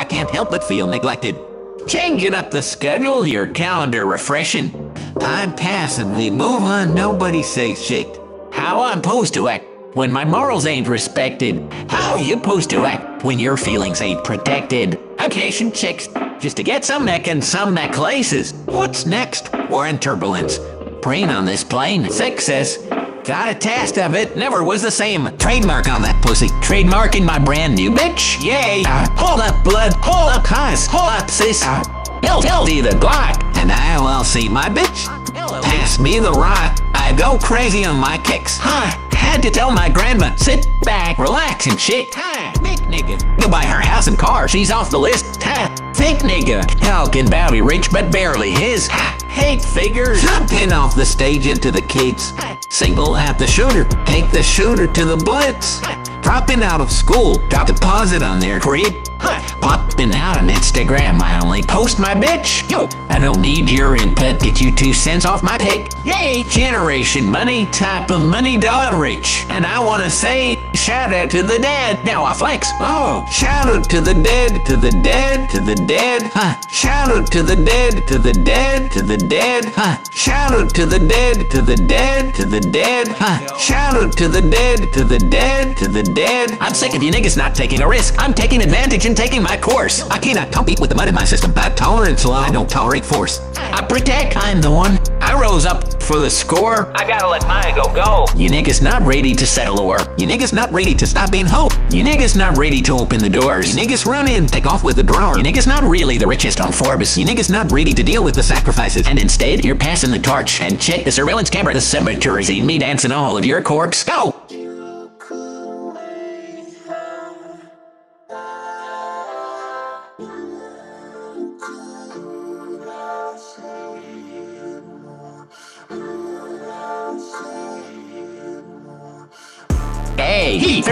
I can't help but feel neglected. Changing up the schedule, your calendar refreshing. Time passing, we move on, nobody says shit. How I'm supposed to act when my morals ain't respected? How you supposed to act when your feelings ain't protected? Occasion chicks just to get some neck and some necklaces. What's next? We're in turbulence. Praying on this plane. Success. Got a taste of it, never was the same. Trademark on that pussy. Trademarking my brand new bitch. Yay. Uh, hold up, blood. Hold up, cuz. Hold up, sis. Uh, LD the Glock. And I'll see my bitch. Pass me the rock. I go crazy on my kicks. Huh. Had to tell my grandma, sit back, relax and shit. Huh. Big nigga. Go buy her house and car, she's off the list. Huh. Think nigga. Hell can Bobby reach but barely his? Hate figures. Jumping off the stage into the kids. Single at the shooter. Take the shooter to the blitz. Dropping out of school. Drop deposit on their creep. Popping out on Instagram. I only post my bitch. Yo, I don't need your input. Get you two cents off my pick. Yay! Generation money, type of money dollar rich. And I wanna say, shout out to the dead. Now I flex. Oh, shout out to the dead, to the dead, to the dead. Huh. Shout out to the dead, to the dead, to the dead. Huh. Shout out to the dead, to the dead, to the dead. Huh. Shout out to the dead, to the dead, to the dead. I'm sick of you niggas not taking a risk. I'm taking advantage and taking my course. I cannot compete with the mud in my system. Bad tolerance low. I don't tolerate force. I protect. I'm the one. I rose up for the score. I gotta let my ego go. You niggas not ready to settle or you niggas not ready to stop being hope. You niggas not ready to open the doors. You niggas run in, take off with the drawer. You niggas not really the richest on Forbes. You niggas not ready to deal with the sacrifices. And instead, you're passing the torch and check the surveillance camera. The cemetery. See me dancing all of your corpse. Go!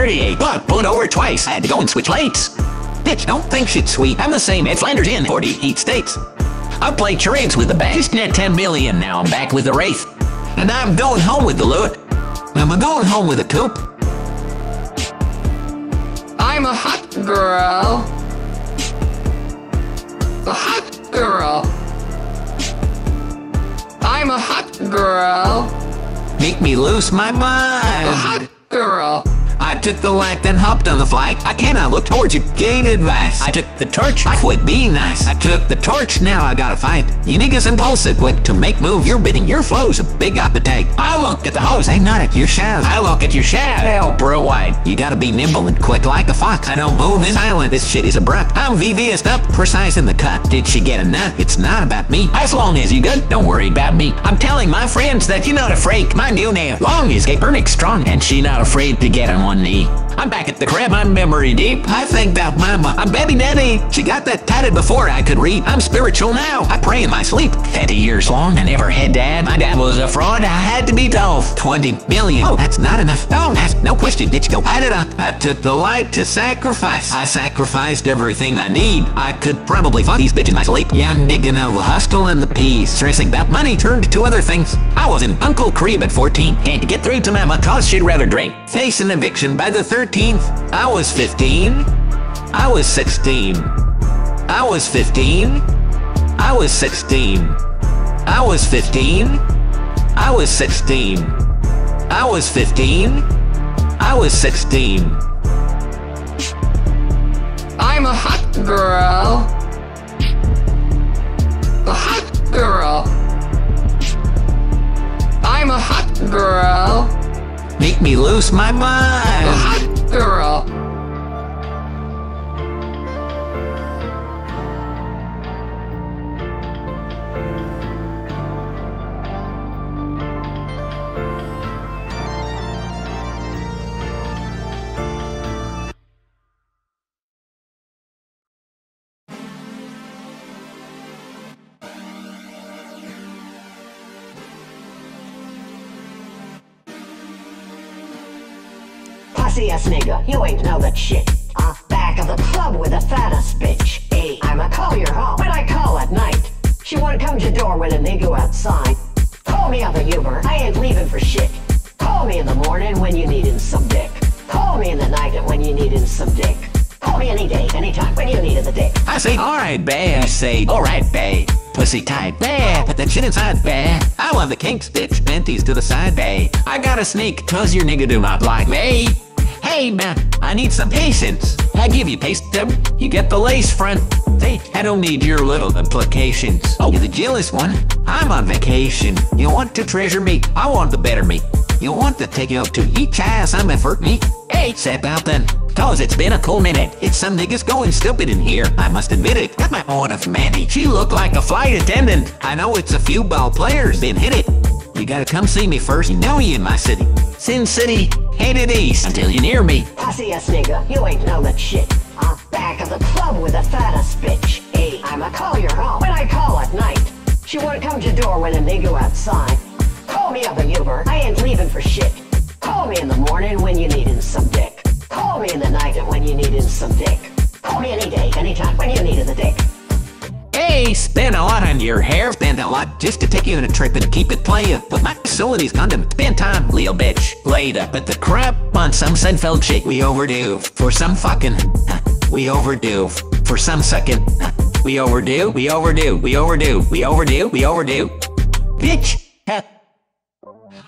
38, but pulled over twice. I had to go and switch lanes. Bitch, don't think shit's sweet. I'm the same Ned Flanders in 40 heat states. I played charades with the bank. Just net 10 million now. I'm back with the Wraith. And I'm going home with the loot. I'm going home with a coupe. I'm a hot girl. A hot girl. I'm a hot girl. Make me lose my mind. A hot girl. I took the light, then hopped on the flag. I cannot look towards you. Gain advice. I took the torch. I quit being nice. I took the torch. Now I gotta fight. You niggas impulsive, quick to make move. You're bidding your flows a big appetite. I look at the hose, ain't not at your shadow. I look at your shadow. Hell, bro, wide. You gotta be nimble and quick like a fox. I don't move in silent. This shit is abrupt. I'm VVS up, precise in the cut. Did she get a nut? It's not about me. As long as you good, don't worry about me. I'm telling my friends that you're not afraid. My new name, long is Capernic strong, and she not afraid to get on one knee. I'm back at the crib, I'm memory deep. I think about mama, I'm baby daddy. She got that tatted before I could read. I'm spiritual now, I pray in my sleep. 30 years long, I never had dad. My dad was a fraud, I had to be tough. 20 million, oh, that's not enough. Oh, that's no question, bitch, go add it up. I took the light to sacrifice. I sacrificed everything I need. I could probably fuck these bitches in my sleep. Yeah, I'm digging the hustle and the peace. Stressing about money turned to other things. I was in Uncle Creeb at 14. Had to get through to mama cause she'd rather drink. Face an eviction by the 13th. I was 15. I was 16. I was 15. I was 16. I was 15. I was 16. I was 15. I was 16. I'm a hot girl. A hot girl. I'm a hot girl. Make me lose my mind. hot girl. Pussy ass nigga, you ain't know that shit. Uh, back of the club with the fattest bitch. Hey, I'ma call your home when I call at night. She wanna come to your door when a nigga outside. Call me up a Uber, I ain't leaving for shit. Call me in the morning when you needin' some dick. Call me in the night when you needin' some dick. Call me any day, anytime when you needed the dick. I say, alright, bae. I say, alright, bae. Pussy tight, bae. Put that shit inside, bae. I want the kinks, bitch. Panties to the side, bae. I got a sneak, cause your nigga do not like me. Hey, man, I need some patience. I give you paste, you get the lace front. Hey, I don't need your little implications. Oh, you're the jealous one. I'm on vacation. You want to treasure me? I want the better me. You want to take you up to eat chai some effort me? Hey, step out then. Cause it's been a cool minute. It's some niggas going stupid in here. I must admit it. Got my own of Mandy. She looked like a flight attendant. I know it's a few ball players been hit it. You gotta come see me first. You know you in my city. Sin City, headed east until you near me. I see ass nigga, you ain't know that shit. I'm back of the club with the fattest bitch. Hey, I'ma call your home when I call at night. She won't come to your door when a nigga outside. Call me up a Uber, I ain't leaving for shit. Call me in the morning when you needin' some dick. Call me in the night when you needin' some dick. Call me any day, anytime when you needed the dick. Hey, spend a lot on your hair, spend a lot just to take you on a trip and keep it playin'. But my facility's condom, spend time, Leo bitch. later. at the crap on some Seinfeld chick. We overdue for some fucking. We overdue for some sucking. We overdue, we overdue, we overdue, we overdue, we overdue. Bitch.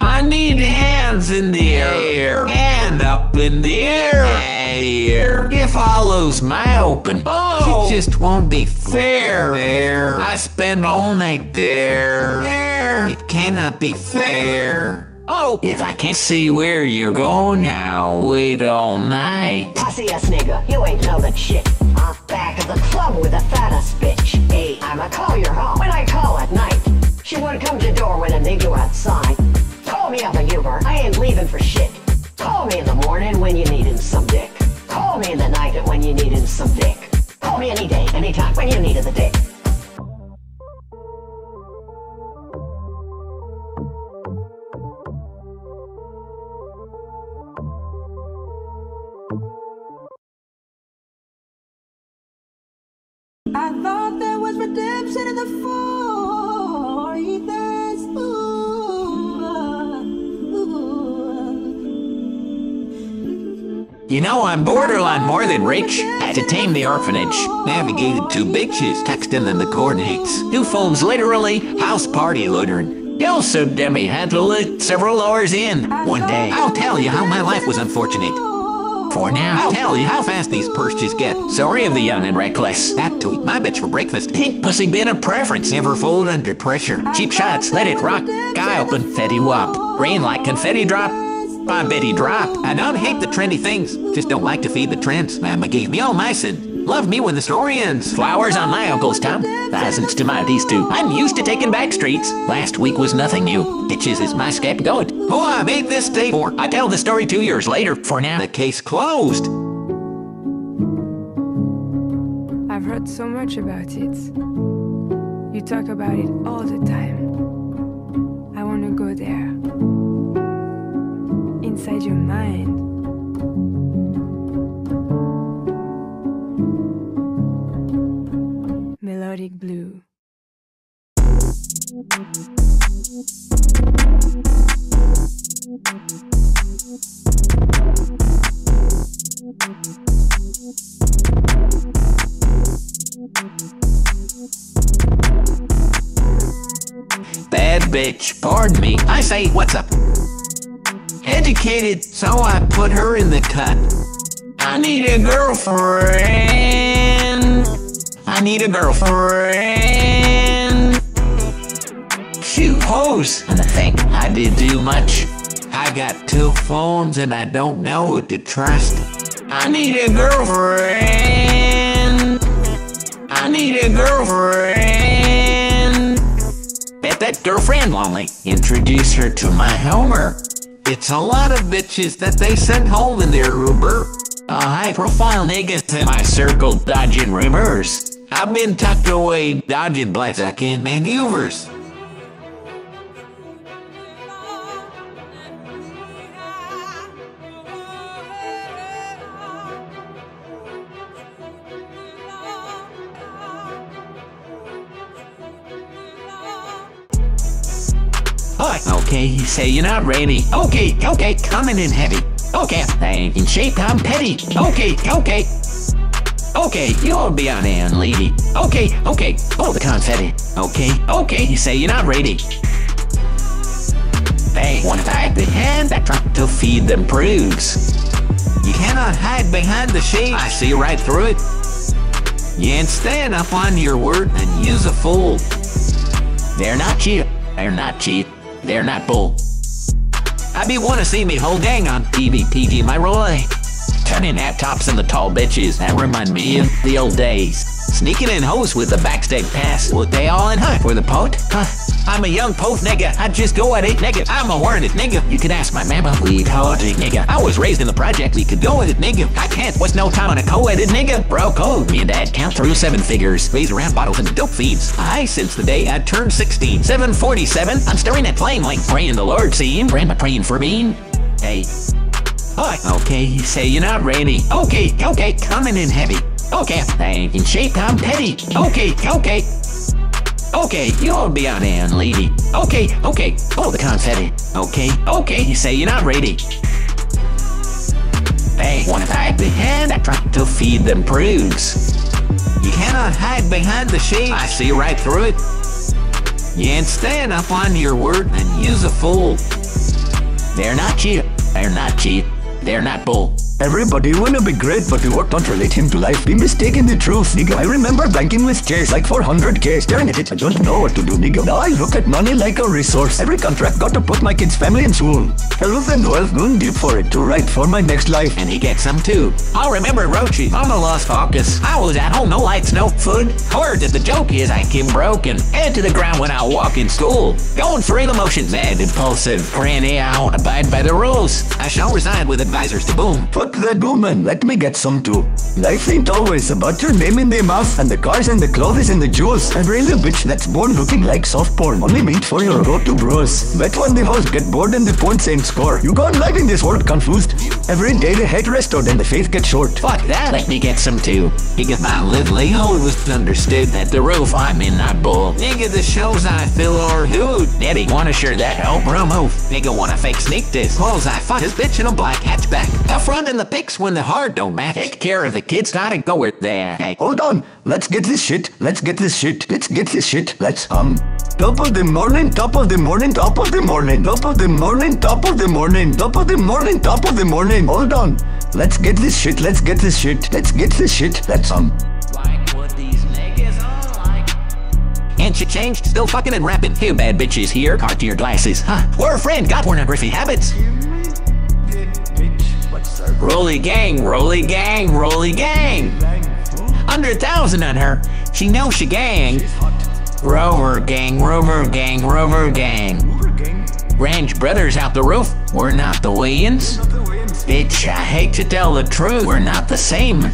I need hands in the air, hand up in the air. If I lose my open, oh, it just won't be fair. I spend all night there. It cannot be fair. Oh, if I can't see where you're going now, wait all night. Pussy ass nigga, you ain't know that shit. I'm back at the leaving for shit. Call me in the morning when you needin' some dick. Call me in the night when you needin' some dick. Call me any day, anytime when you needed the dick. You know, I'm borderline more than rich. Had to tame the orphanage. Navigated two bitches, texting them the coordinates. Two phones literally, house party loitering. Demi had to let several hours in. One day, I'll tell you how my life was unfortunate. For now, I'll tell you how fast these purses get. Sorry of the young and reckless. Had to eat my bitch for breakfast. Ain't pussy been a preference. Never fold under pressure. Cheap shots, let it rock. Guy open, Fetty Wap. Rain like confetti drop. My Betty drop. I don't hate the trendy things. Just don't like to feed the trends. Mama gave me all my sin. Love me when the story ends. Flowers on my uncle's tom. Thousands to my these two. I'm used to taking back streets. Last week was nothing new. Bitches is my scapegoat. Who oh, I made this day for. I tell the story two years later. For now, the case closed. I've heard so much about it. You talk about it all the time. I want to go there. Inside your mind. Melodic blue. Bad bitch, pardon me. I say, what's up? Educated, so I put her in the cut. I need a girlfriend. I need a girlfriend. Shoot hoes. And I think I did too much. I got two phones and I don't know who to trust. I need a girlfriend. I need a girlfriend. Bet that girlfriend lonely. Introduce her to my Homer. It's a lot of bitches that they send home in their Uber. A high profile niggas in my circle dodging rumors. I've been tucked away dodging blackjacking maneuvers. Okay, you say you're not ready. Okay, okay, coming in heavy. Okay, I ain't in shape, I'm petty. Okay, okay. Okay, you'll be on hand, lady. Okay, okay, hold the confetti. Okay, okay, you say you're not ready. Hey, wanna tag the hand that tried to feed them prudes? You cannot hide behind the shade. I see right through it. You ain't stand up on your word and use a fool. They're not cheap. They're not cheap. They're not bull. I be wanna see me whole gang on TV, PG, my Roy. Turning laptops the tall bitches that remind me of the old days. Sneaking in hoes with the backstage pass. Would they all in high for the pot, Huh? I'm a young post nigga. I just go at it nigga. I'm a worded nigga. You could ask my mama. We called it nigga. I was raised in the project. We could go at it nigga. I can't waste no time on a co-edit nigga. Bro code. Me and dad count through seven figures. Raise around bottles and dope feeds. I since the day I turned 16. 747. I'm staring at flame like praying the Lord seeing. Grandma praying for me. Hey. Hi. Okay, say you're not ready. Okay, okay, coming in heavy. Okay, thank in shape, I'm petty. Okay, okay. Okay, you'll be on hand, lady. Okay, okay, hold the confetti. Okay, okay, you say you're not ready. Hey, wanna tag the hand that tried to feed them prudes? You cannot hide behind the shade. I see right through it. You ain't stand up on your word and use a fool. They're not cheap. They're not cheap. They're not bull. Everybody wanna be great, but work don't relate him to life. Be mistaken the truth, nigga. I remember banking with chairs like 400k, staring at it. I don't know what to do, nigga. Now I look at money like a resource. Every contract got to put my kid's family in school. Health and wealth going deep for it to write for my next life. and he gets some too. I'll remember Rochi on the Lost Focus. I was at home, no lights, no food. Heard that the joke is I came broken, head to the ground when I walk in school. Going through the motions, mad, impulsive, granny, I won't abide by the rules. I shall reside with advisors to boom. That woman, let me get some too. Life ain't always about your name in the mouth and the cars and the clothes and the jewels. Every little bitch that's born looking like soft porn, only meant for your go-to bros. Bet when the hoes get bored and the points ain't score. You gone live in this world confused. Every day the head restored and the faith gets short. Fuck that, let me get some too. Nigga, my little always understood that the roof I'm in not bull. Nigga, the shows I fill are hood. Daddy wanna share that help promo. Nigga wanna fake sneak this. Clothes I fuck his bitch in a black hatchback. Up front in the pics when the heart don't match. Take care of the kids, gotta go it there. Hey, Hold on, let's get this shit, let's get this shit, let's get this shit, let's um. Top of the morning, top of the morning, top of the morning, top of the morning, top of the morning, top of the morning, top of the morning. Hold on, let's get this shit, let's get this shit, let's get this shit, let's um. like what these niggas are like. And she changed, still fucking and rapping. Two bad bitches here, Cartier glasses, huh? We're a friend, got pornography habits. Rolly gang, rolly gang, rolly gang. Hundred thousand on her. She knows she gang. Rover gang, rover gang, rover gang. Range brothers out the roof. We're not the Wayans. Bitch, I hate to tell the truth. We're not the same.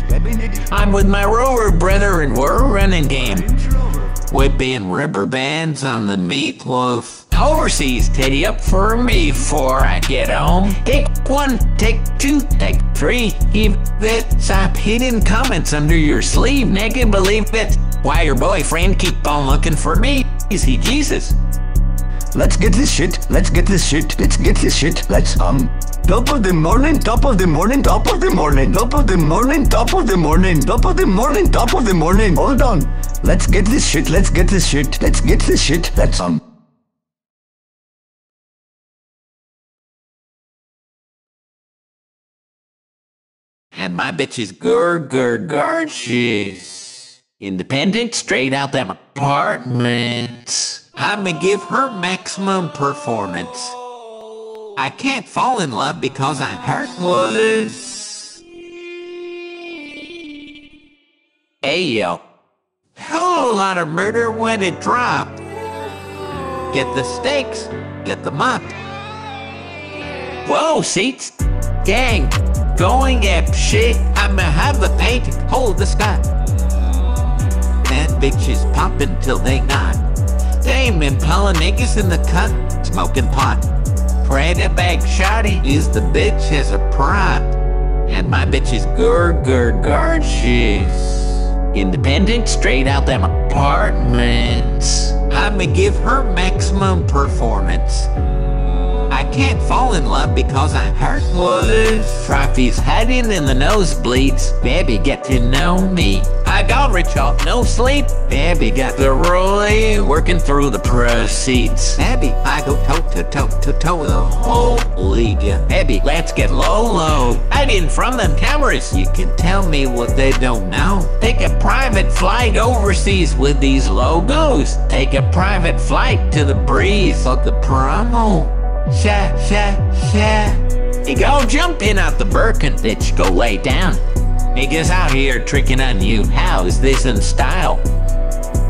I'm with my rover brother and we're running game. Whipping rubber bands on the meatloaf. Overseas teddy up for me before I get home. Take one, take two, take three. Keep it. Stop hidden comments under your sleeve, nigga. Believe it. Why your boyfriend keep on looking for me? Is he Jesus? Let's get this shit, let's get this shit, let's get this shit, let's um. Top of the morning, top of the morning, top of the morning, top of the morning, top of the morning, top of the morning, top of the morning. Hold on, let's get this shit, let's get this shit, let's get this shit, let's um. And my bitch is gur gur gorgeous. Independent, straight out them apartments. I'ma give her maximum performance. I can't fall in love because I'm heartless. Hey yo, a lot of murder when it dropped. Get the stakes, get the up. Whoa, seats, gang, going up shit. I'ma have the paint hold the sky. That bitch is poppin' till they not. Tame Impala niggas in the cut, smoking pot. Prada bag shotty is the bitch as a prop. And my bitch is gur gur gorgeous. Independent, straight out them apartments. I'ma give her maximum performance. I can't fall in love because I'm hurt. Trophies hiding in the nosebleeds. Baby, get to know me. I got rich off no sleep. Baby got the rollie, working through the proceeds. Baby, I go toe to toe to toe the whole league. Baby, let's get low low. Hiding from them cameras, you can tell me what they don't know. Take a private flight overseas with these logos. Take a private flight to the breeze of the promo. Sha, sha, sha. You go jump in out the Birkin, bitch, go lay down. Niggas out here tricking on you, how is this in style?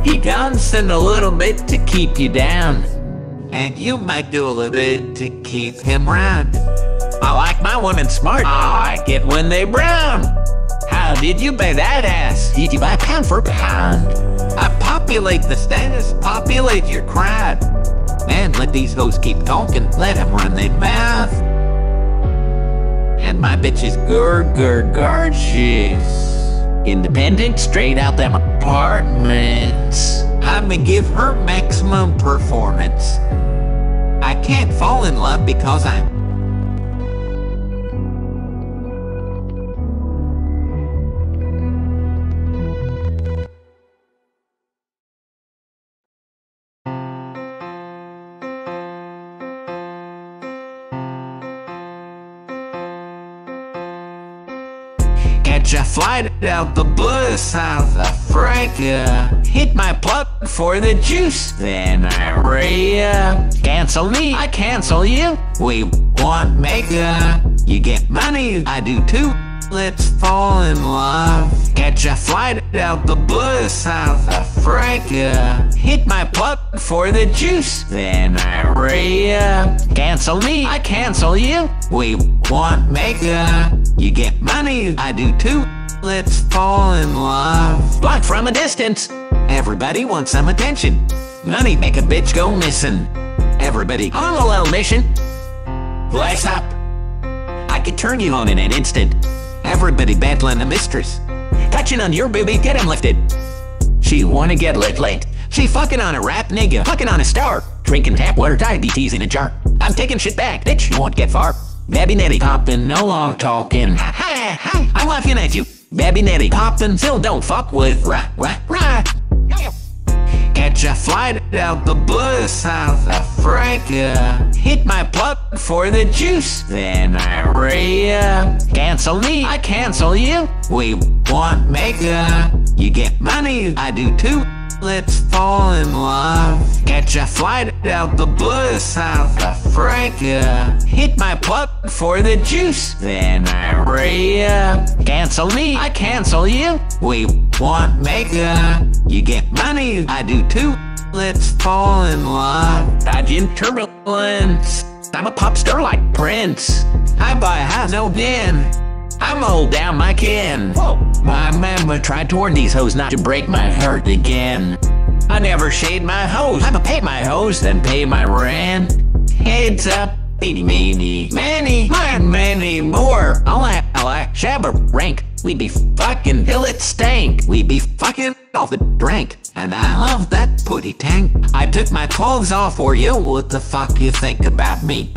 He dancing a little bit to keep you down. And you might do a little bit to keep him round. I like my women smart, I like it when they brown. How did you buy that ass? Did you buy pound for pound? I populate the status, populate your crowd. Man, let these hoes keep talking, let them run their mouth. And my bitch is good, good, gorgeous. Independent, straight out them apartments. I'ma give her maximum performance. I can't fall in love because I'm flight out the blue South Africa. Hit my plug for the juice, then I rea. Cancel me, I cancel you. We want mega. You get money, I do too. Let's fall in love. Catch a flight out the blue South Africa. Hit my plug for the juice, then I rea. Cancel me, I cancel you. We want mega. You get money, I do too. Let's fall in love. Block from a distance. Everybody wants some attention. Money make a bitch go missing. Everybody on a little mission. Flex up. I could turn you on in an instant. Everybody battling a mistress. Touching on your booby, get him lifted. She wanna get lit late. She fucking on a rap nigga, fucking on a star. Drinking tap water, diabetes in a jar. I'm taking shit back, bitch, you won't get far. Babby Nettie poppin', no long hi, I'm laughing at you. Babby Nettie poppin', still don't fuck with rah, rah, rah. Catch a flight out the blue South Africa. Hit my plug for the juice, then I rea. Cancel me, I cancel you. We want mega. You get money, I do too. Let's fall in love. Catch a flight out the blue South Africa. Hit my plug for the juice, then I rea. Cancel me, I cancel you. We want mega. You get money, I do too. Let's fall in love. Dodging turbulence. I'm a pop star like Prince. I buy a house, no den. I'm old down my kin. My mama tried to warn these hoes not to break my heart again. I never shade my hose. I'ma pay my hose, then pay my rent. Heads up, eeny meeny, many, and many more. All I'll act, I'll act, shabba rank. We be fucking till it stank. We be fucking off the drink. And I love that putty tank. I took my clothes off for you. What the fuck you think about me?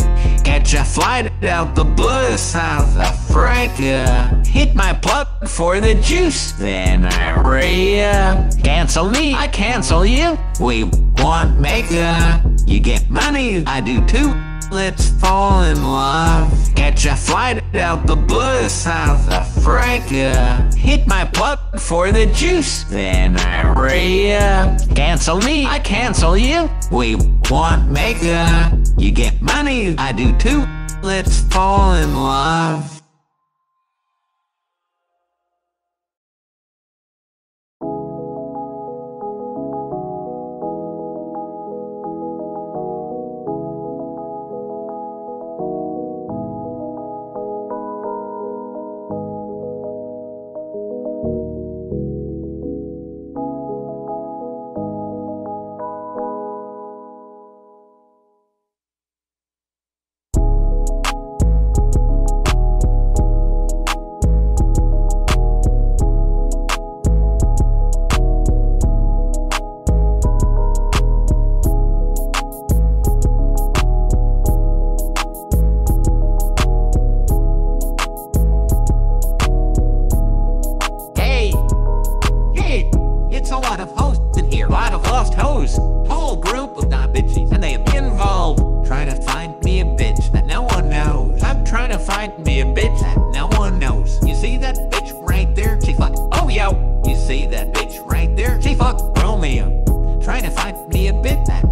Catch a flight out the blue South Africa. Uh, hit my plug for the juice, then I rea. Cancel me, I cancel you. We want mega. You get money, I do too. Let's fall in love. Catch a flight out the blue South Africa. Uh, Hit my plug for the juice, then I rea. Cancel me, I cancel you. We want mega. You get money, I do too. Let's fall in love.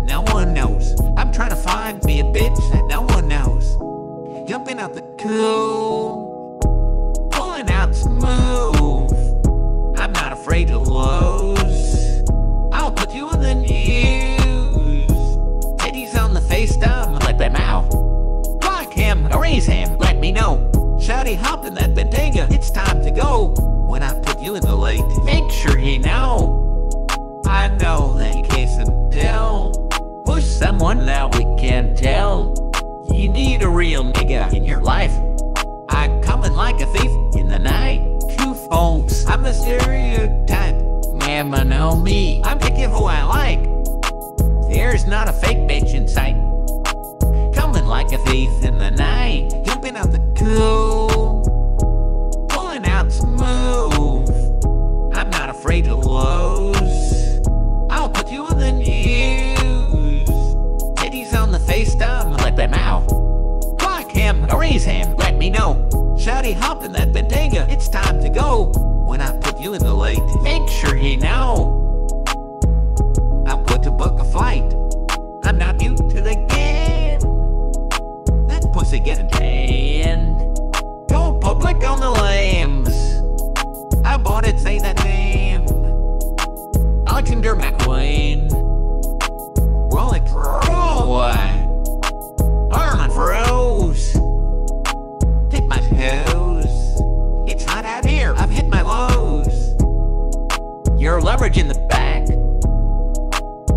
No one knows. I'm trying to find me a bitch that no one knows. Jumping out the cool, pulling out smooth. I'm not afraid to lose. I'll put you in the news. Teddy's on the FaceTime, let them out. Block him, erase him, let me know. Shouty hop in that Bentayga, it's time to go. When I put you in the lake, make sure you know. I know that you can't tell. Push someone that we can tell. You need a real nigga in your life. I'm coming like a thief in the night. Two folks, I'm the stereotype. Mama know me. I'm picking who I like. There's not a fake bitch in sight. Coming like a thief in the night. Jumping out the cool. Pulling out smooth. I'm not afraid to lose. Him, erase him, let me know. Shouty hop in that Bentayga, it's time to go. When I put you in the lake, make sure you know. I'm going to book a flight. I'm not new to the game. That pussy getting banned. Go public on the lambs. I bought it, say that name. Alexander McQueen. Roll it, roll. Armand. Toes. It's hot out here. I've hit my lows. Your leverage in the back.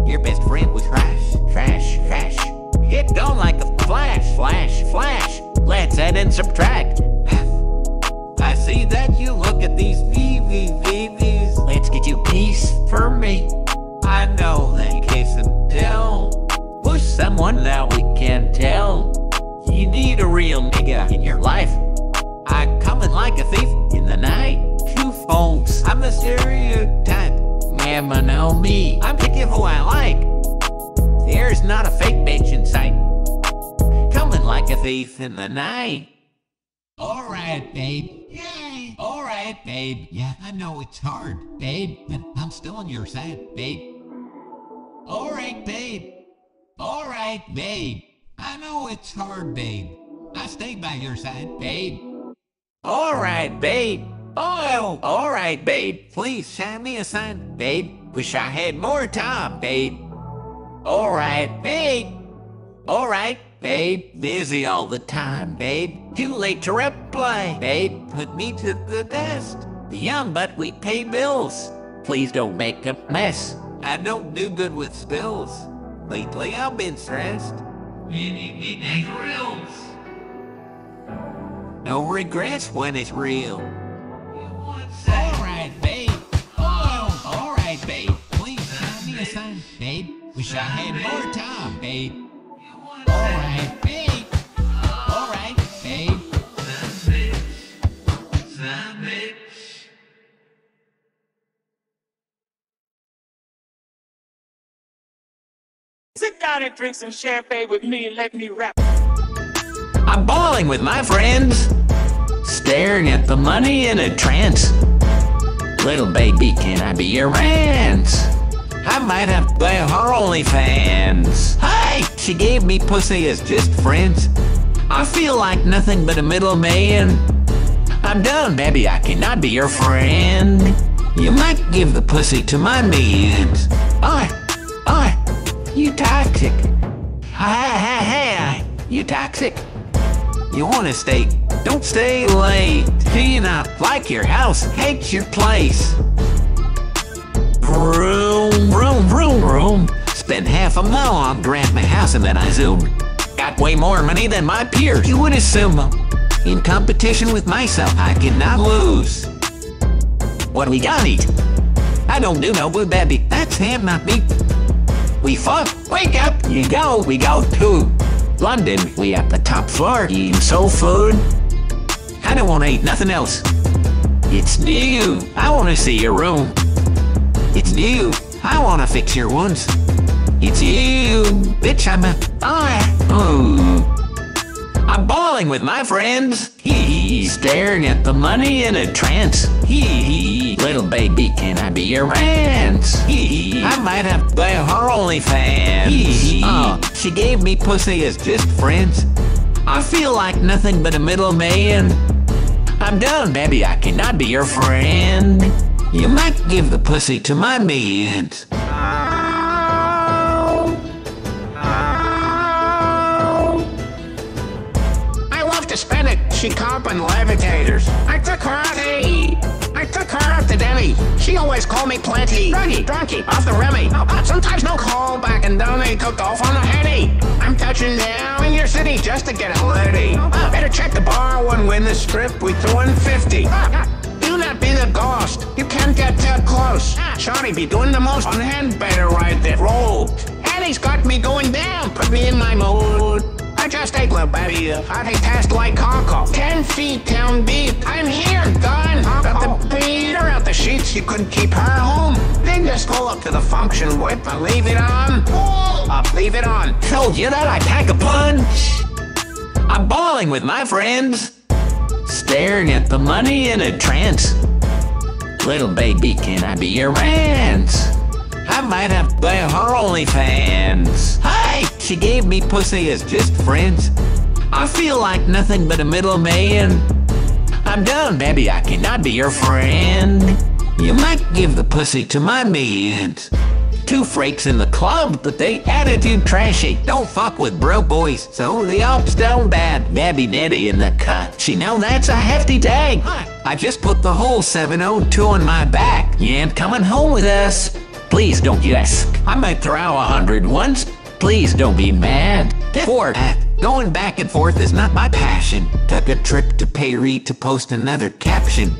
Your best friend was trash, trash, trash. Hit gone like a flash, flash, flash. Let's add and subtract. I see that you look at these VVVVs. Let's get you peace for me. I know that you can't tell. Push someone that we can tell. You need a real nigga in your life. Coming like a thief in the night. Two folks, I'm the stereotype. Mama know me. I'm picking who I like. There's not a fake bitch in sight. Coming like a thief in the night. Alright, babe. Yay! Alright, babe. Yeah, I know it's hard, babe, but I'm still on your side, babe. Alright, babe. Alright, babe. I know it's hard, babe. I stay by your side, babe. Alright, babe. Oh, alright, babe. Please shine me a sign, babe. Wish I had more time, babe. Alright, babe. Alright, babe. Busy all the time, babe. Too late to reply, babe. Put me to the test. Beyond but we pay bills. Please don't make a mess. I don't do good with spills. Lately I've been stressed. Many midnight grills. No regrets when it's real. Alright, babe. Oh, alright, babe. Please send me a sign, babe. Wish I had more time, babe. Alright, babe. Alright, babe. Sit down and drink some champagne with me and let me rap. I'm bawling with my friends, staring at the money in a trance. Little baby, can I be your man's? I might have to buy her OnlyFans. Hi, she gave me pussy as just friends. I feel like nothing but a middleman. I'm done, baby, I cannot be your friend. You might give the pussy to my mans. I, I, you toxic. Ha ha ha, you toxic. You wanna stay, don't stay late. Do you not like your house, hate your place? Vroom, vroom, vroom, vroom. Spend half a mil on Grant my house and then I zoom. Got way more money than my peers, you would assume. In competition with myself, I cannot lose. What we got eat? I don't do no blue baby, that's him, not me. We fuck, wake up, you go, we go to London, we at the top floor, eating soul food. I don't wanna eat nothing else. It's new, I wanna see your room. It's you. I wanna fix your wounds. It's you, bitch. I'm a. Ah. Ooh. I'm bawling with my friends. Hee. Staring at the money in a trance. Hee. Little baby, can I be your man's? Hee. I might have to buy her OnlyFans. Hee hee. Oh, uh, she gave me pussy as just friends. I feel like nothing but a middleman. I'm done, baby. I cannot be your friend. You might give the pussy to my mans. She cop and levitators. I took her out to. I took her out to Denny. She always called me plenty. Drunky, drunky, off the Remy. Uh, sometimes no call back and down they took off on the Henny. I'm touching down in your city just to get a lady. Uh, better check the bar when win the strip. We threw in 50. Uh, do not be the ghost. You can't get that close. Shawty be doing the most on hand better right there. Rolled. Annie's got me going down. Put me in my mood. I just ate little baby. I take test like Coco. Ten feet down deep. I'm here, done. Got the beater out the sheets. You couldn't keep her home. Then just pull up to the function whip and leave it on. Up, leave it on. Told you that I pack a punch. I'm bawling with my friends. Staring at the money in a trance. Little baby, can I be your man's? I might have to buy her OnlyFans. Hi! She gave me pussy as just friends. I feel like nothing but a middleman. I'm done, baby. I cannot be your friend. You might give the pussy to my mans. Two freaks in the club, but they attitude trashy. Don't fuck with broke boys, so the ops down bad. Babby Nettie in the cut. She know that's a hefty tag. I just put the whole 702 on my back. You ain't coming home with us. Please don't ask. I might throw a hundred once. Please don't be mad. Four. Going back and forth is not my passion. Took a trip to Paris to post another caption.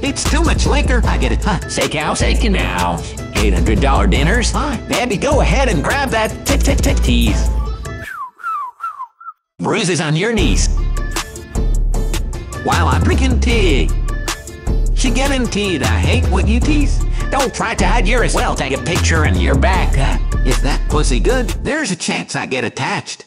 It's too much liquor. I get it. Huh? Say cow, say now. $800 dinners. Huh? Baby, go ahead and grab that tick tick tick tease. Bruises on your knees. While I'm drinking tea. She getting teed. I hate what you tease. Don't try to hide your as well. Take a picture and you're back. Uh, that pussy good, there's a chance I get attached.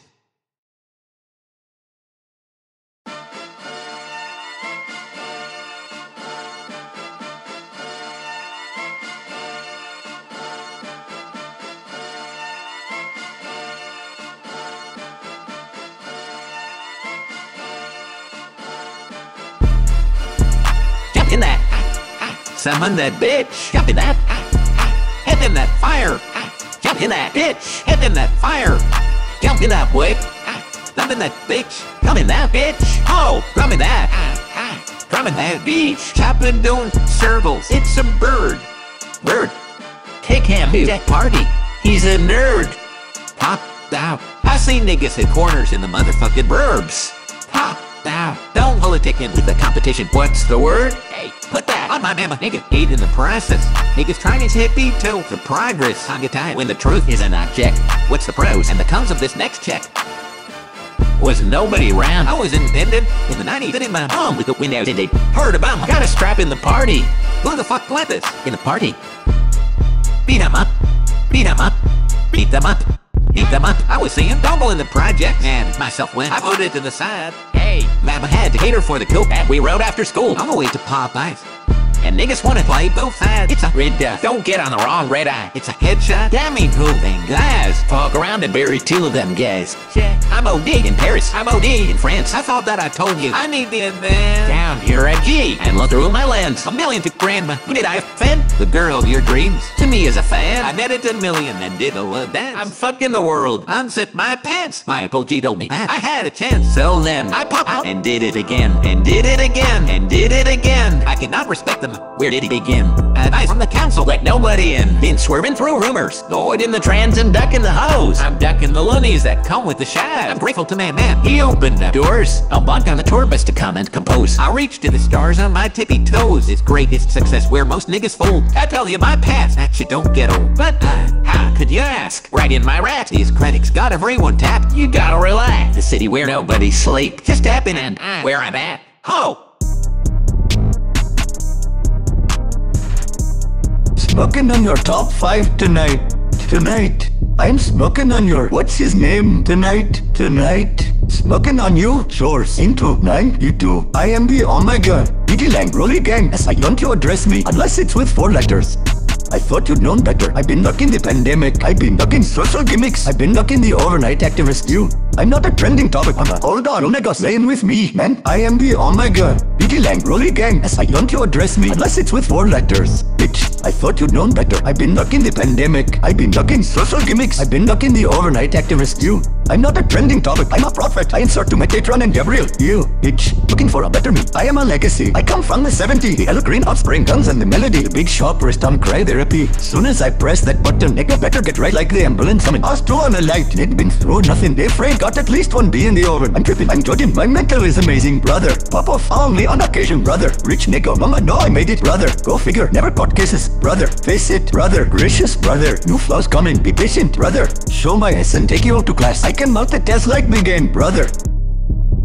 Summon that bitch. Jump in that. Ah, ah, head in that fire. Ah, jump in that bitch. Head in that fire. Jump in that whip. Jump in that bitch. Come in that bitch. Oh, come in that. Come in that beach. Chopping doing circles. It's a bird. Bird. Take him to that party. He's a nerd. Pop out. I see niggas at corners in the motherfucking burbs. Pop out. Don't politic in with the competition. What's the word? Hey, put that on my mama. Nigga, aid in the process. Niggas trying his hippie to the progress. I get tired when the truth is an object. What's the pros and the cons of this next check? Was nobody around? I was independent in the 90s. Sitting in my home with the windows tinted. Heard about Got a strap in the party. Who the fuck let this in the party? Beat 'em up. Beat 'em up. Beat them up. Beat them up. I was seeing double in the project, and myself went. I it to the side. Hey, Mama had to cater for the coop, and we rode after school on the way to Popeyes. And niggas wanna play both sides. It's a red dot. Don't get on the wrong red eye. It's a headshot. Damn me moving guys. Fuck around and bury two of them guys. Shit. I'm OD in Paris. I'm OD in France. I thought that I told you. I need the advance. Down here at G. And look through my lens. A million to grandma. Who did I offend? The girl of your dreams. To me as a fan. I netted a million and did a little dance. I'm fucking the world. Unzip my pants. My Uncle G told me I had a chance. So then I popped out and did it again. And did it again. And did it again. I cannot respect them. Where did he begin? Advice from the council. Let nobody in. Been swerving through rumors. Avoiding the trans and ducking the hose. I'm ducking the loonies that come with the shine. I'm grateful to my man. He opened the doors. I'll bunk on the tour bus to come and compose. I reach to the stars on my tippy toes. It's greatest success where most niggas fold. I tell you my past, that don't get old. But how could you ask? Right in my rack, these critics got everyone tapped. You gotta relax. The city where nobody sleep. Just tapping in uh, where I'm at. Oh! Smoking on your top five tonight. Tonight. I'm smoking on your what's his name tonight. Tonight. Smoking on you. Shores into 92. I am the Omega. pgLang Rolly Gang. As I don't you address me unless it's with four letters. I thought you'd known better. I've been ducking the pandemic. I've been ducking social gimmicks. I've been ducking the overnight activist you. I'm not a trending topic. I'm a hold on, Omega saying with me, man. I am the Omega. pgLang, Rolly Gang. As I don't you address me unless it's with four letters. I thought you'd known better. I've been ducking the pandemic. I've been ducking social gimmicks. I've been ducking the overnight activist you. I'm not a trending topic. I'm a prophet. I insert to my Metatron and Gabriel. You, bitch, looking for a better me. I am a legacy. I come from the 70s. The Ella Green offspring guns and the melody. The big shop wrist on cryotherapy. Soon as I press that button, nigga better get right like the ambulance. I'm an Astro on a light. It been through nothing. They afraid got at least one B in the oven. I'm tripping. I'm judging. My mental is amazing, brother. Pop off only on occasion, brother. Rich nigga. Mama, no, I made it, brother. Go figure. Never caught cases, brother. Face it, brother. Gracious, brother. New flaws coming. Be patient, brother. Show my ass and take you out to class. I can multitask like Big Game, brother.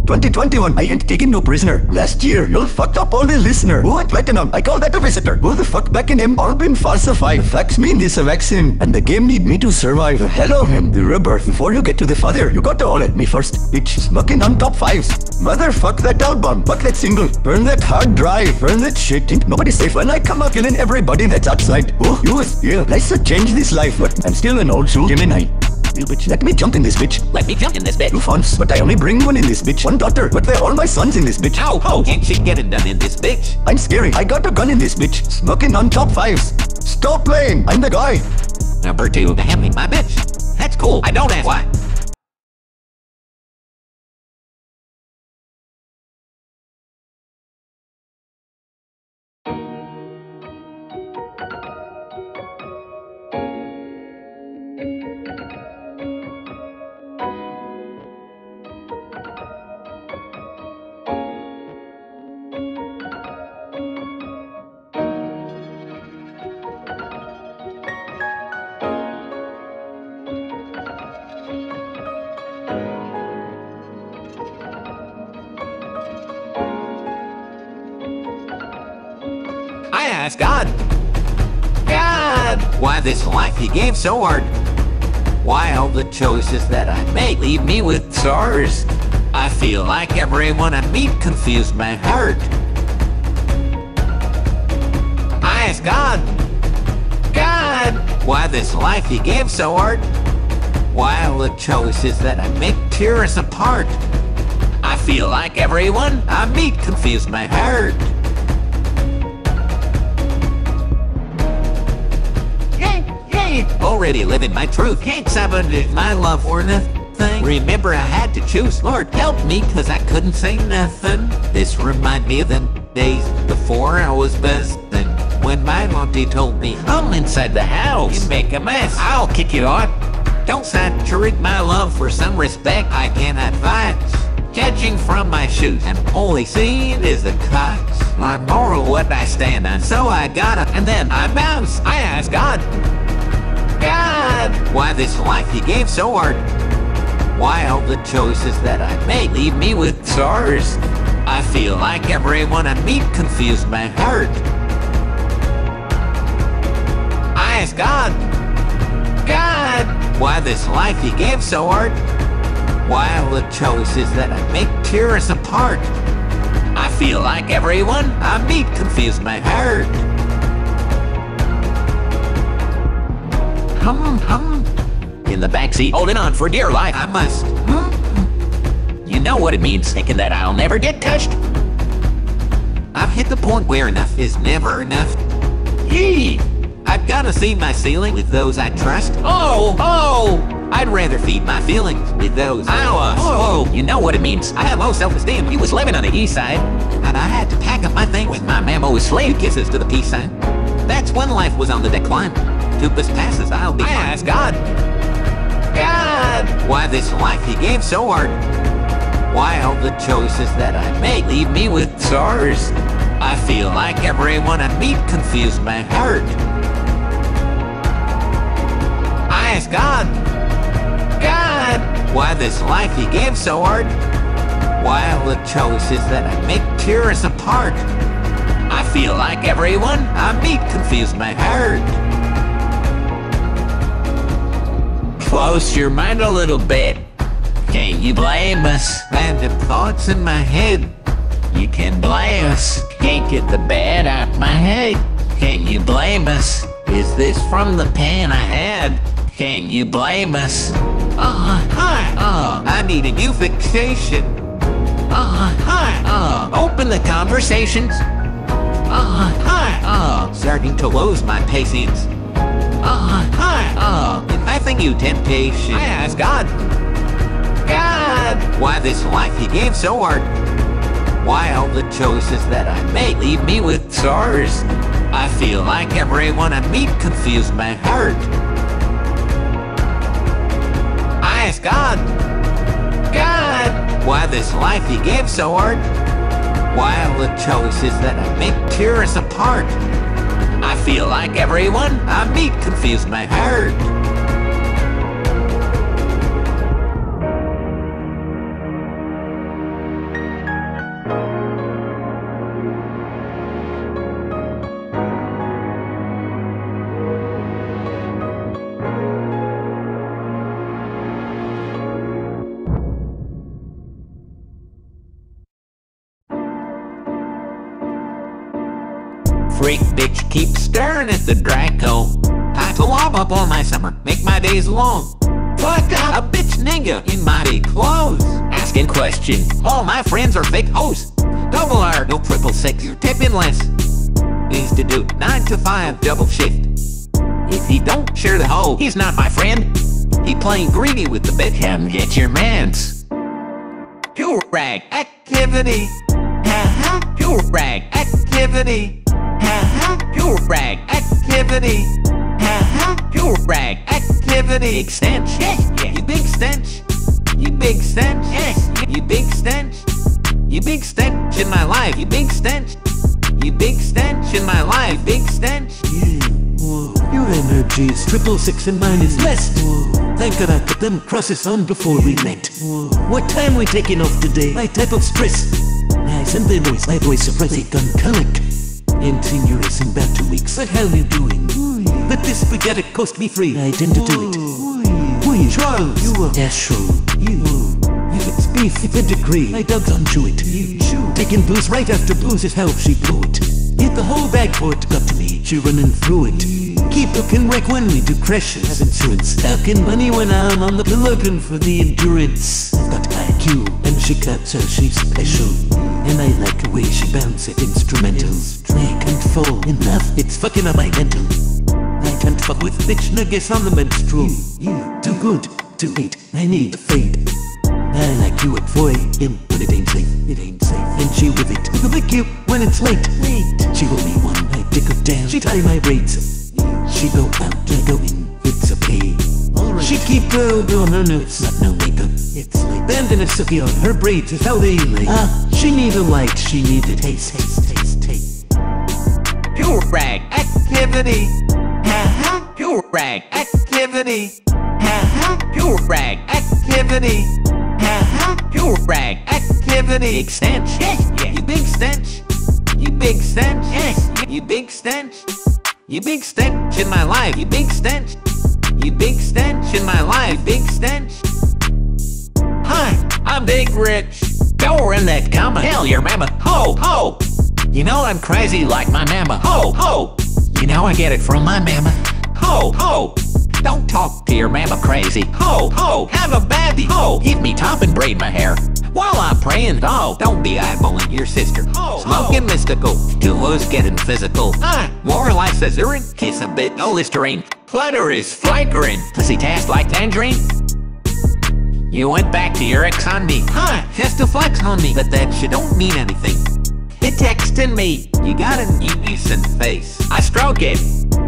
2021, I ain't taking no prisoner. Last year, you fucked up all the listener. Who had platinum? I call that a visitor. Who the fuck back in him? All been falsified. The Facts mean this a vaccine. And the game need me to survive. Hello him, the rebirth. Before you get to the father, you got to all at me first. Bitch, smoking on top fives. Motherfuck that album. Fuck that single. Burn that hard drive. Burn that shit. Ain't nobody safe when I come out killing everybody that's outside. Oh, you is, yeah. To change this life, but I'm still an old school Gemini. You bitch, let me jump in this bitch. Let me jump in this bitch. Two fonts, but I only bring one in this bitch. One daughter, but they're all my sons in this bitch. How? How can't she get it done in this bitch? I'm scary. I got a gun in this bitch. Smoking on top fives. Stop playing. I'm the guy. Number two, me my bitch. That's cool. I don't ask why. Why this life he gave so hard? Why all the choices that I make leave me with scars? I feel like everyone I meet confused my heart. I ask God. God, why this life he gave so hard? Why all the choices that I make tear us apart? I feel like everyone I meet confused my heart. Already living my truth. Can't sabotage my love or nothing. Remember I had to choose. Lord help me cause I couldn't say nothing. This remind me of the days before I was buzzing. When my auntie told me, I'm inside the house You make a mess. I'll kick you out. Don't saturate my love for some respect I cannot find. Judging from my shoes, and only seeing is the cocks. My moral what I stand on, so I gotta, and then I bounce. I ask God, God, why this life he gave so hard? Why all the choices that I make leave me with scars? I feel like everyone I meet confused my heart. I ask God, God, why this life he gave so hard? Why all the choices that I make tear us apart? I feel like everyone I meet confused my heart. Hum, hum. In the backseat, holding on for dear life, I must. Hum. You know what it means, thinking that I'll never get touched. I've hit the point where enough is never enough. Yee! I've gotta see my ceiling with those I trust. Oh, oh! I'd rather feed my feelings with those. Ow, oh, oh, you know what it means. I have low self-esteem. He was living on the east side, and I had to pack up my things with my memo slave kisses to the peace sign. That's when life was on the decline. Passes, I'll be. I ask God. God, why this life he gave so hard? Why all the choices that I make leave me with scars? I feel like everyone I meet confused my heart. I ask God, God, why this life he gave so hard? Why all the choices that I make tear us apart? I feel like everyone I meet confused my heart. Close your mind a little bit. Can you blame us? Random thoughts in my head. You can blame us. Can't get the bad out my head. Can you blame us? Is this from the pen I had? Can you blame us? Oh, hi. Oh, I need a new fixation. Oh, hi. Oh, open the conversations. Oh, hi. Oh, starting to lose my patience. Oh, hi. Oh, confessing you temptation. I ask God. God, why this life you gave so hard? Why all the choices that I made leave me with scars? I feel like everyone I meet confused my heart. I ask God, God, why this life you gave so hard? Why all the choices that I make tear us apart? I feel like everyone I meet confused my heart. Bitch keep staring at the Draco. Time to warm up all my summer, make my days long. But a bitch nigga in my big clothes. Asking questions, all my friends are fake hoes. Double R, no triple six, you're tipping less. Needs to do 9 to 5 double shift. If he don't share the hoe, he's not my friend. He playing greedy with the bitch, and get your mans. Pure rag activity. Ha ha. Pure rag activity. Ha ha. Durag activity. Uh-huh. Ha. Durag activity. Big stench. Yeah. You big stench. You big stench. Yeah. You big stench. You big stench in my life. You big stench. You big stench in my life. Big stench. Your energy is triple six and mine is less. Thank God I put them crosses on before we met. What time we taking off today? My type of stress. I send the voice, my voice of Reddit on colic. And seen you racing back two weeks. What hell you doing? Let this spaghetti cost me free. I tend to do it. We Charles, you are Astro. You. If it's beef, if it degree, I dug onto it. You chew. Taking booze right after booze is how she blew it. Hit the whole bag for it got to me. She running through it. Keep looking wreck when we do crashes. Have insurance. Stucking money when I'm on the looking for the endurance. I've got IQ and she claps her, she's special. And I like the way she bounces instrumentals. I can't fall in love, it's fucking up my mental. I can't fuck with bitch niggas on the menstrual. You too good to hate. I need the fade. I like you at 4 a.m. but it ain't safe. It ain't safe. And she with it. It'll be cute when it's late. Wait. She will me one. I dick her down. She tie my braids. She go out. I go in. It's a pay. She keep her on her nerves. Not no makeup. It's like bend in a sucky on her braids is how they lay. Ah, she need a light. She need a. Taste. Taste. Pure rag activity. Ha ha. Rag activity. Ha ha. Durag activity. Uh-huh. Ha ha. Uh-huh. Durag activity. Big stench. Yeah. You big stench. You big stench. Yeah. You big stench. You big stench in my life. You big stench. You big stench in my life. Big stench. Hi, I'm Big Rich. Go in that comment. Hell, your mama. Ho, ho. You know I'm crazy like my mama. Ho, ho. You know I get it from my mama. Ho, ho. Don't talk to your mama crazy. Ho, ho. Have a baby. Ho. Give me top and braid my hair. While I'm praying, oh, don't be eyeballing your sister. Ho, Smoking mystical. Duos getting physical. Ah, more like Caesarean. Kiss a bit, no Listerine. Clitoris flagrant. Pussy taste like tangerine. You went back to your ex on me. Huh, just flex on me. But that shit don't mean anything. It texting me. You got a new decent face. I stroke it.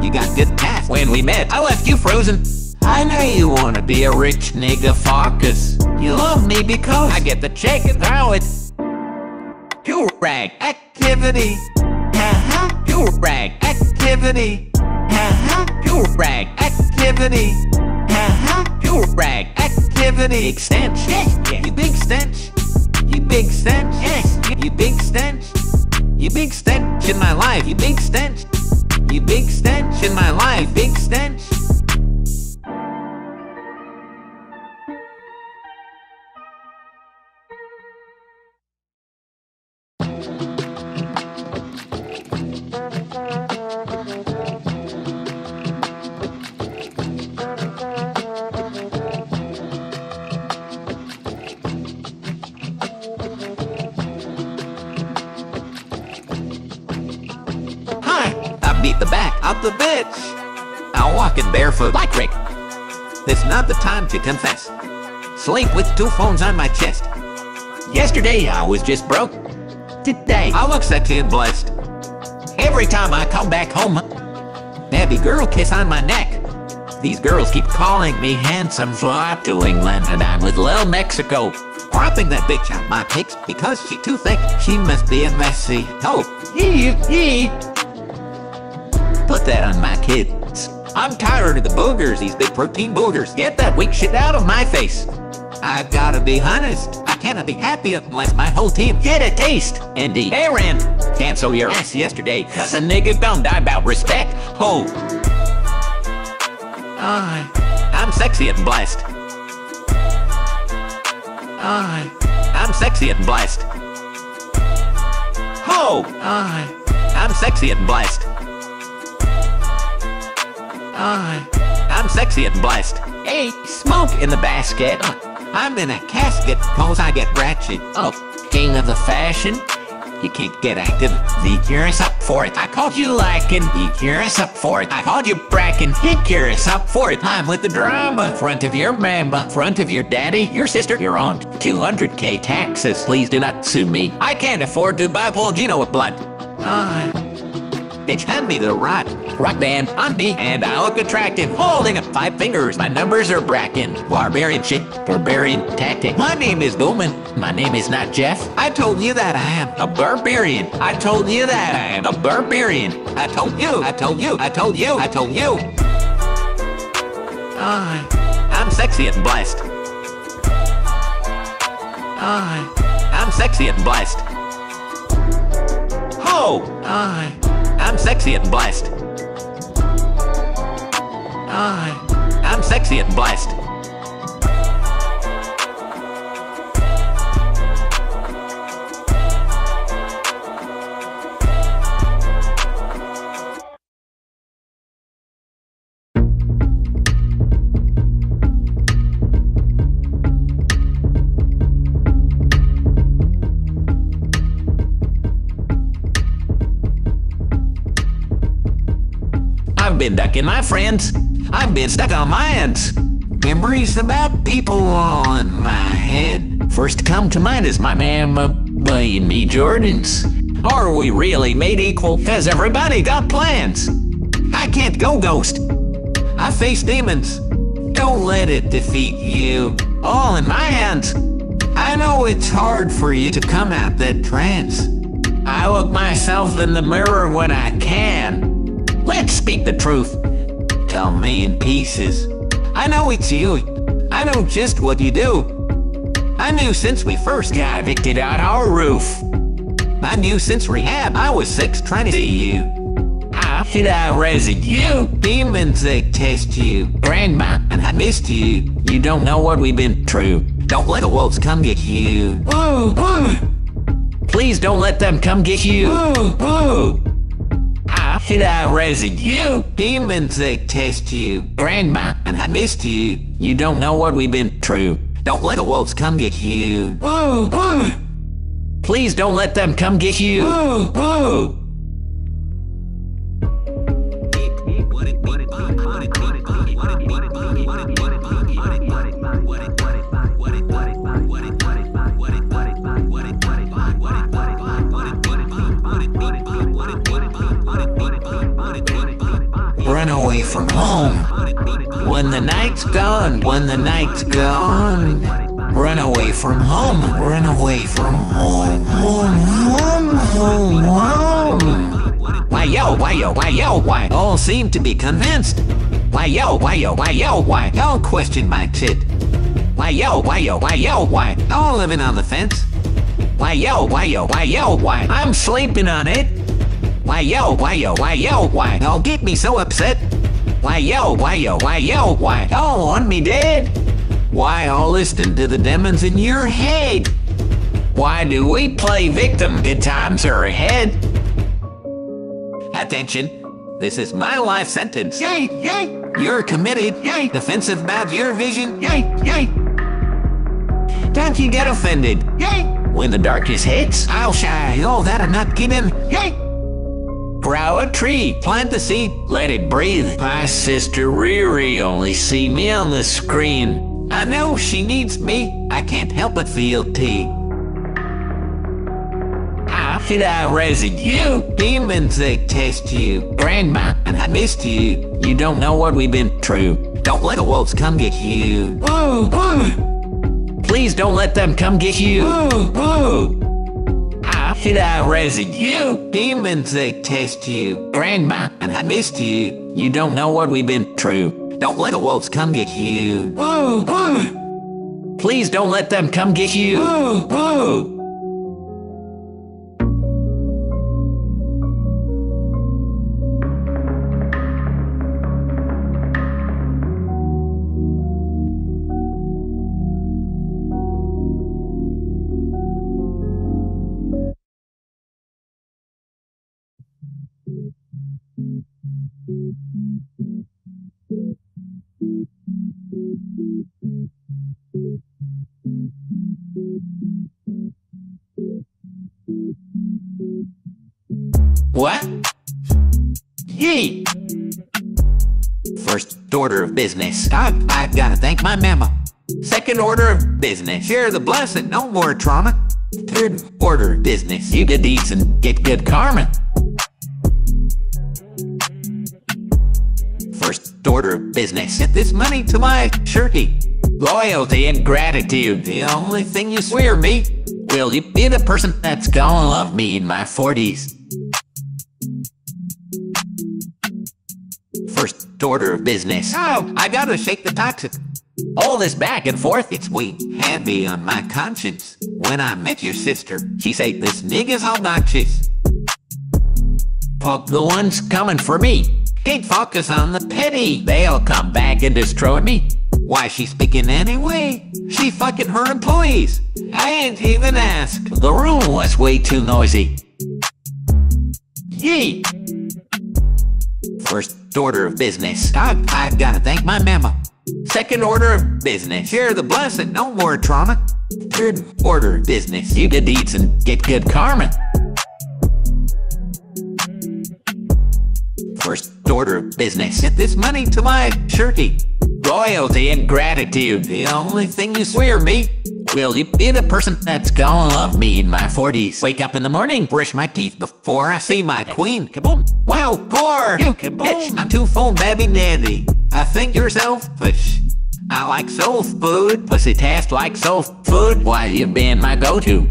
You got good task. When we met, I left you frozen. I know you wanna be a rich nigga focus. You love me because I get the check and throw it. Pure rag activity. Ha ha. Durag activity. Ha ha. Pure rag activity. Ha ha. Pure rag activity. Big stench. Yeah. You big stench. You big stench. Yeah. You big stench. You big stench in my life. You big stench. You big stench in my life. Big stench. Not the time to confess. Sleep with two phones on my chest. Yesterday I was just broke. Today I look sexy and blessed. Every time I come back home, baby girl kiss on my neck. These girls keep calling me handsome, so I'm to England and I'm with Lil Mexico. Propping that bitch out my pics because she too thick. She must be a messy. Oh, yee yee. Put that on my kids. I'm tired of the boogers, these big protein boogers. Get that weak shit out of my face. I gotta be honest. I cannot be happy unless my whole team get a taste. Andy, Aaron, cancel your ass yesterday, cause a nigga don't die about respect. Oh. I, I'm sexy and blessed. I, I'm sexy and blessed. Oh, I, I'm sexy and blessed. I'm sexy and blessed. Hey, smoke in the basket. I'm in a casket cause I get ratchet. Oh, king of the fashion. You can't get active. The curious up for it. I called you lacking. The curious up for it. I called you bracking. He curious up for it. I'm with the drama. Front of your mama. Front of your daddy. Your sister. Your aunt. 200k taxes. Please do not sue me. I can't afford to buy Volgino with blood. Ah. Bitch, hand me the rock. Rock band on me, and I look attractive. Holding up five fingers, my numbers are bracken. Barbarian shit, barbarian tactic. My name is Bowman. My name is not Jeff. I told you that I am a barbarian. I told you that I am a barbarian. I told you, I told you, I told you, I told you. I, I'm sexy and blessed. I, I'm sexy and blessed. Oh, I. I'm sexy and blessed. I, I'm sexy and blessed. Been ducking my friends. I've been stuck on my ends. Memories about people on my head. First come to mind is my mama buying me Jordans. Are we really made equal? Cause everybody got plans. I can't go ghost. I face demons. Don't let it defeat you. All in my hands. I know it's hard for you to come out that trance. I look myself in the mirror when I can. Let's speak the truth. Tell me in pieces. I know it's you. I know just what you do. I knew since we first got evicted out our roof. I knew since rehab I was six trying to see you. How should I resist you? Demons they test you. Grandma, and I missed you. You don't know what we've been through. Don't let the wolves come get you. Woo, woo. Please don't let them come get you. How should I resist you? Demons they test you. Grandma, and I missed you. You don't know what we've been through. Don't let the wolves come get you. Please don't let them come get you. Away from home. When the night's gone, when the night's gone. Run away from home, run away from home. Home, home, home, home. Why yo, why yo, why yo, why? All seem to be convinced. Why yo, why yo, why yo, why? Don't question my tit. Why yo, why yo, why yo, why? All living on the fence. Why yo, why yo, why yo, why? I'm sleeping on it. Why yo, why yo, why yo, why? Don't get me so upset. Why yo, why yo, why yo, why? Oh, Don't want me dead. Why all listen to the demons in your head? Why do we play victim? Good times are ahead. Attention. This is my life sentence. Yay, yay. You're committed. Yay. Defensive about your vision. Yay, yay. Don't you get offended. Yay. When the darkness hits, I'll shine. all that I'm not kidding. Yay. Grow a tree, plant the seed, let it breathe. My sister Riri only see me on the screen. I know she needs me, I can't help but feel tea. How should I resin you? Demons, they test you. Grandma, and I missed you. You don't know what we've been through. Don't let the wolves come get you. Woo, woo. Please don't let them come get you. Woo, woo. Should I resin you? Demons, they test you. Grandma, and I missed you. You don't know what we've been through. Don't let the wolves come get you. Woo, woo. Please don't let them come get you. Order of business. I, I've gotta thank my mama. Second order of business. Share the blessing, no more trauma. Third order of business. You get deeds and get good karma. First order of business. Get this money to my shirty. Loyalty and gratitude. The only thing you swear me. Will you be the person that's gonna love me in my 40s? Order of business. Oh, I gotta shake the toxic. All this back and forth, it's way heavy on my conscience. When I met your sister, she said this nigga's obnoxious. Fuck the ones coming for me. Can't focus on the petty. They'll come back and destroy me. Why she speaking anyway? She fucking her employees. I ain't even asked. The room was way too noisy. Yee. First order of business. I, I've gotta thank my mama. Second order of business. Share the blessing, no more trauma. Third order of business. You get deeds and get good karma. First order of business. Get this money to my shirty. Loyalty and gratitude. The only thing you swear me. Will you be the person that's gonna love me in my 40s? Wake up in the morning, brush my teeth before I see my queen. Kaboom! Wow, poor! You bitch! I'm too full, baby daddy. I think you're selfish. I like soul food. Pussy taste like soul food. Why you been my go-to?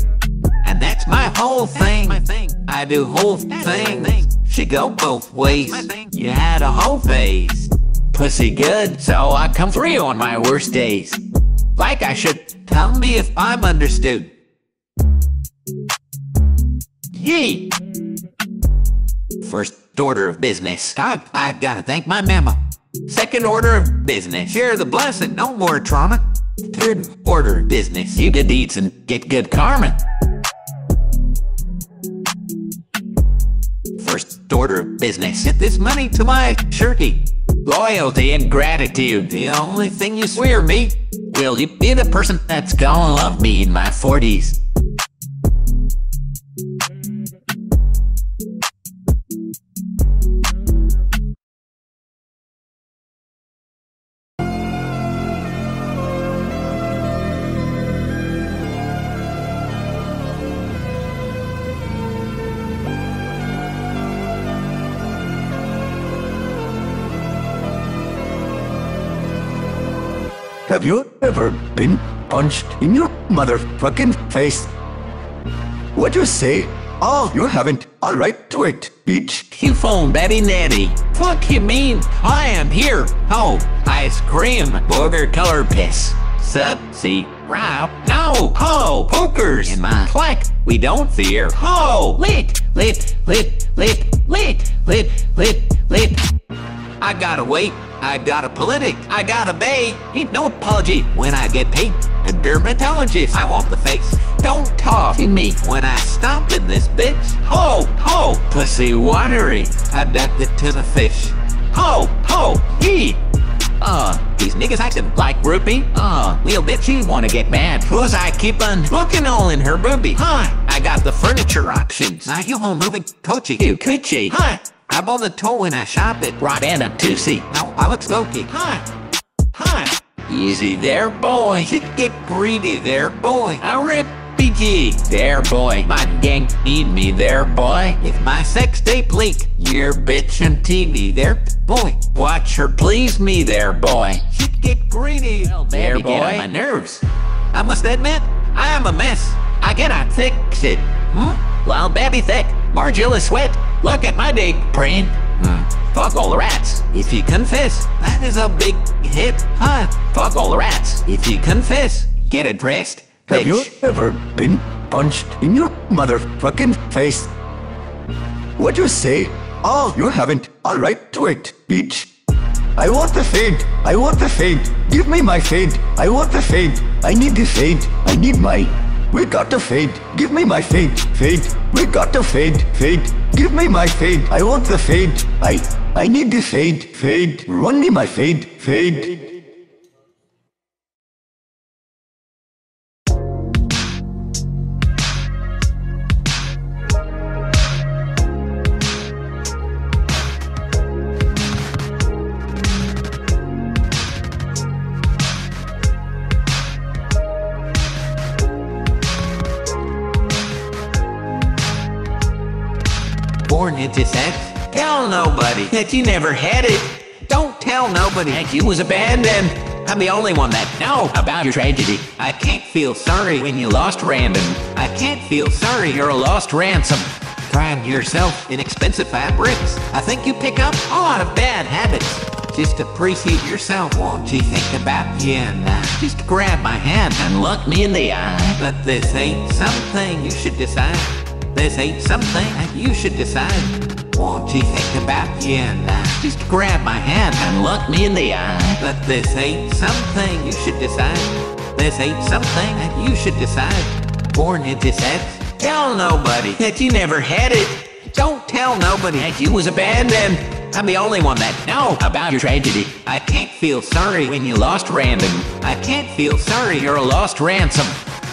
And that's my whole thing. I do whole things. She go both ways. You had a whole face. Pussy good, so I come through on my worst days. Like I should. Tell me if I'm understood. Yee! First order of business. I, I've gotta thank my mama. Second order of business. Share the blessing, no more trauma. Third order of business. You good deeds and get good karma. First order of business. Get this money to my shirty. Loyalty and gratitude. The only thing you swear me. Will you be the person that's gonna love me in my 40s? Punched in your motherfucking face? What'd you say? Oh, you haven't. Alright, do it, bitch. You phone baby natty. Fuck you mean? I am here. Oh, ice cream, booger color piss. Sup, see, row, no, ho, pokers in my clack. We don't fear. Ho, lit, lit, lit, lit, lit, lit, lit, lit. I gotta wait. I got a politic. I got a bay. Ain't no apology when I get paid. A dermatologist. I want the face. Don't talk to me when I stomp in this bitch. Ho, ho, pussy watery. Adapted to the fish. Ho, ho, yee. Uh, these niggas acting like groupie. Uh, little bitch, she wanna get mad. Cause I keep on looking all in her boobie. Huh, I got the furniture options. Now you home moving coachy. You coochie. Huh, I'm on the toe when I shop at Rod and a Tusi. Now I look smoky. Huh, huh. Easy there, boy. Get greedy there, boy. I rip BG there, boy. My gang need me there, boy. If my sex tape leak, you're bitchin' TV there, boy. Watch her please me there, boy. Should get greedy there, boy. Get on my nerves. I must admit, I am a mess. I cannot fix it. Hmm? Well, baby thick, Margiela sweat. Look at my dig print. Hmm. Fuck all the rats. If you confess, that is a big hit. Huh? Fuck all the rats. If you confess, get it dressed. Have you ever been punched in your motherfucking face? What you say? Oh, you haven't. Alright, it bitch. I want the fade. I want the fade. Give me my fade. I want the fade. I need the fade. I need my. We got the fade. Give me my fade. Fade. We got the fade. Fade. Give me my fade. I want the fade. I. I need the fade. Fade. Run me my fade. Fade. That you never had it. Don't tell nobody that you was abandoned. I'm the only one that know about your tragedy. I can't feel sorry when you lost random. I can't feel sorry you're a lost ransom. Trying yourself in expensive fabrics. I think you pick up a lot of bad habits. Just appreciate yourself, won't you think about you and I? Just grab my hand and look me in the eye. But this ain't something you should decide. This ain't something you should decide. Won't you think about you and I? Just grab my hand and look me in the eye. But this ain't something you should decide. This ain't something that you should decide. Born into sex. Tell nobody that you never had it. Don't tell nobody that you was abandoned. I'm the only one that know about your tragedy. I can't feel sorry when you lost random. I can't feel sorry you're a lost ransom.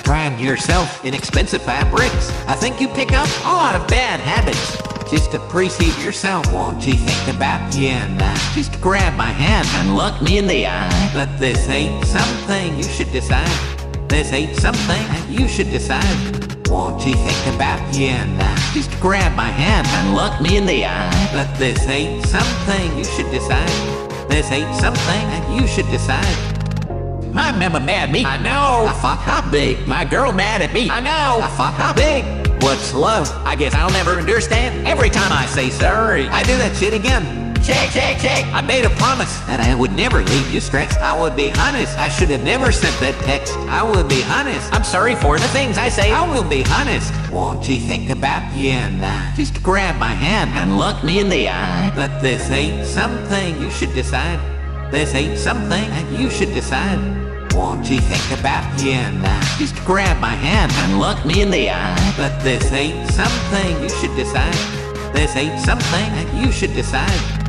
Trying yourself in expensive fabrics. I think you pick up a lot of bad habits. Just appreciate yourself, won't you think about you and I? Just grab my hand and look me in the eye. But this ain't something you should decide. This ain't something you should decide. Won't you think about you and I? Just grab my hand and look me in the eye. But this ain't something you should decide. This ain't something you should decide. My mama mad at me. I know. I fuck how big. My girl mad at me. I know. I fuck how big. What's love? I guess I'll never understand. Every time I say sorry, I do that shit again. Check, check, check. I made a promise that I would never leave you stressed. I would be honest. I should have never sent that text. I will be honest. I'm sorry for the things I say. I will be honest. Won't you think about I? Just grab my hand and look me in the eye. But this ain't something you should decide. This ain't something that you should decide. Won't you think about you and I? Just grab my hand and look me in the eye. But this ain't something you should decide. This ain't something you should decide.